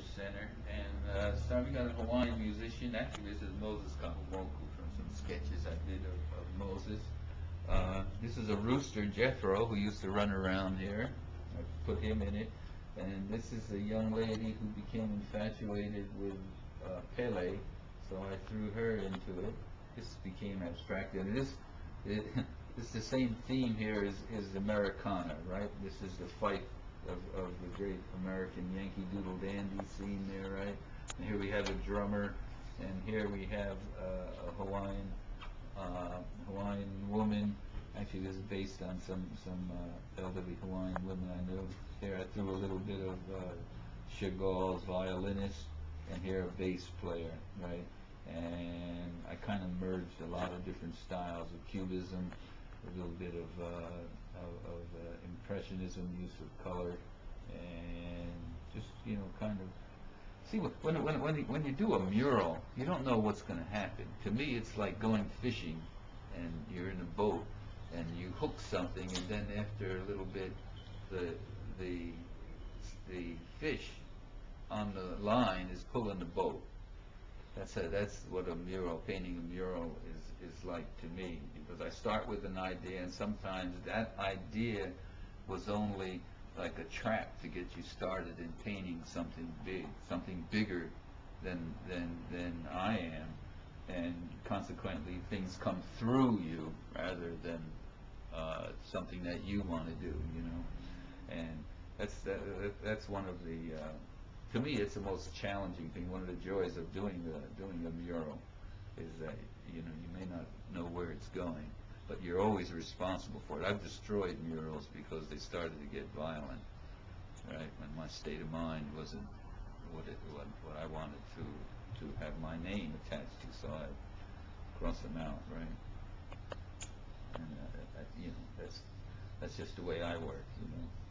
Center, and uh, we got a Hawaiian musician. Actually, this is Moses Kahumoku from some sketches I did of, of Moses. Uh, this is a rooster, Jethro, who used to run around here. I put him in it. And this is a young lady who became infatuated with uh, Pele, so I threw her into it. This became abstracted. And this, it, this the same theme here is, is Americana, right? This is the fight of, of the great American Yankee Doodle Dandy scene there, right? And here we have a drummer, and here we have uh, a Hawaiian uh, Hawaiian woman. Actually, this is based on some some uh, elderly Hawaiian women I know. Here I threw a little bit of uh, Chagall's violinist, and here a bass player, right? And I kind of merged a lot of different styles of cubism, a little bit of uh, of, of uh, impressionism, use of color, and just you know kind of See, wh- when, when, when, when you do a mural, you don't know what's going to happen. To me, it's like going fishing, and you're in a boat, and you hook something, and then after a little bit, the the the fish on the line is pulling the boat. That's a, that's what a mural, painting a mural is is like to me, because I start with an idea, and sometimes that idea was only like a trap to get you started in painting something big, something bigger than than than I am, and consequently things come through you rather than uh, something that you want to do, you know, and that's that, that- that's one of the uh, to me it's the most challenging thing. One of the joys of doing the doing a mural is that you know you may not know where it's going, but you're always responsible for it. I've destroyed murals because they started to get violent, right? When my state of mind wasn't what it what, what I wanted to to have my name attached to, so I crossed them out, right? And uh, that, you know that's that's just the way I work, you know.